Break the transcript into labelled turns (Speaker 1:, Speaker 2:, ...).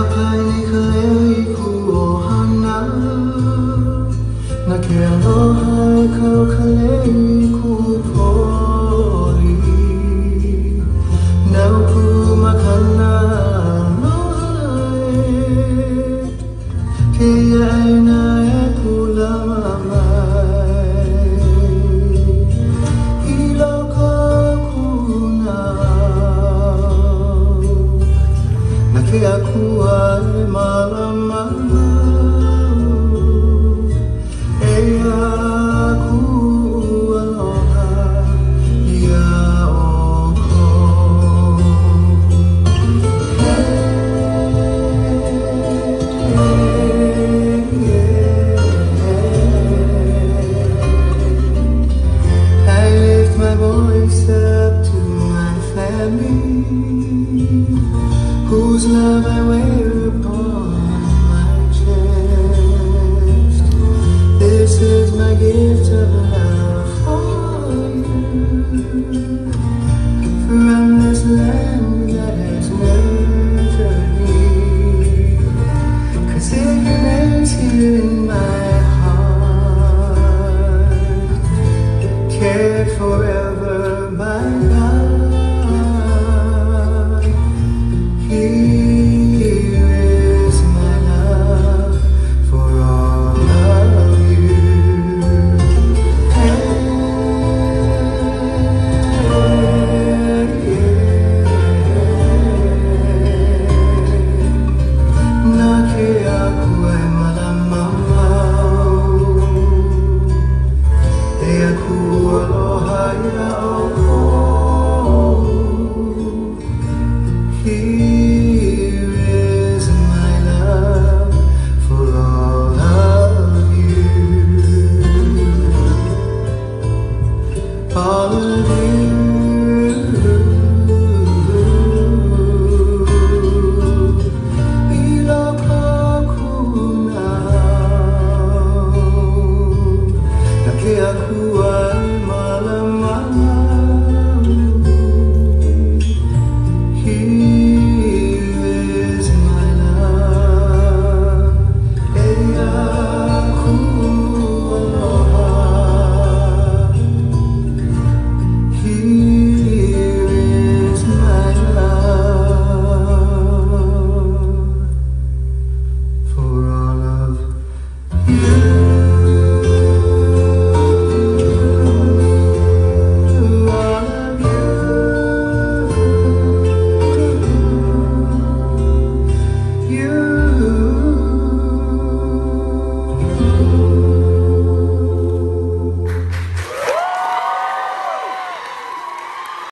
Speaker 1: 哪怕一。i acuarme a la love I wear upon